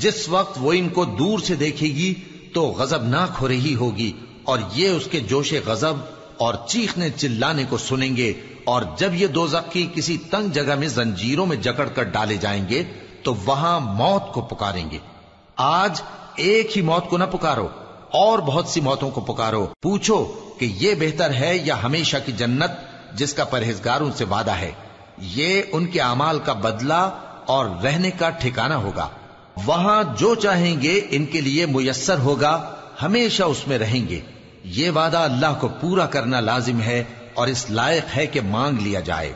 जिस वक्त वो इनको दूर से देखेगी तो गजबनाक हो रही होगी, और ये उसके जोशे गजब और चीखने चिल्लाने को सुनेंगे, और जब ये दो की किसी तंग जगह में जंजीरों में जकड़ कर डाले जाएँगे तो वहाँ मौत को पुकारेंगे। आज एक ही मौत को न पुकारो, और बहुत सी मौतों को पुकारो। पूछो कि ये बेहतर है या हमेशा की जन्नत, जिसका परहेजगारों से वादा है। ये उनके अमाल का बदला और रहने का ठिकाना होगा। वहाँ जो चाहेंगे, इनके लिए मुयसर होगा। हमेशा उसमें रहेंगे। ये वादा अल्लाह को पूरा करना लाजिम है और इस लायक है कि मांग लिया जाए।